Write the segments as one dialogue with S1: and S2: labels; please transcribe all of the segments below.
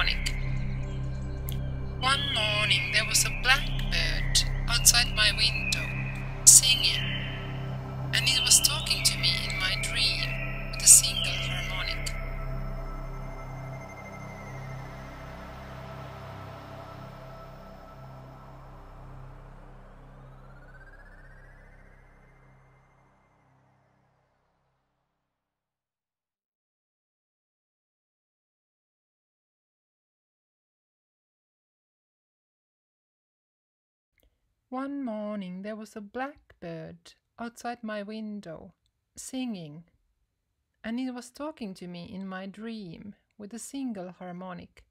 S1: harmonic. One morning there was a blackbird outside my window, One morning there was a blackbird outside my window, singing, and it was talking to me in my dream with a single harmonic.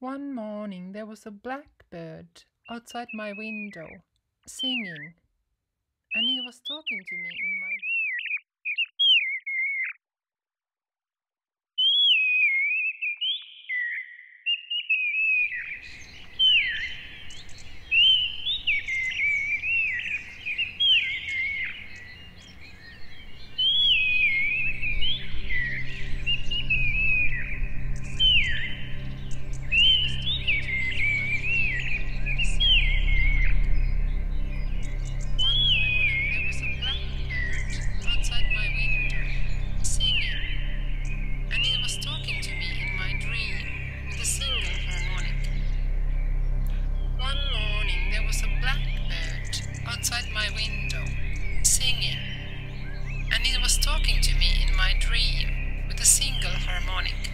S1: One morning there was a blackbird outside my window, singing, was talking to me in my to me in my dream with a single harmonic.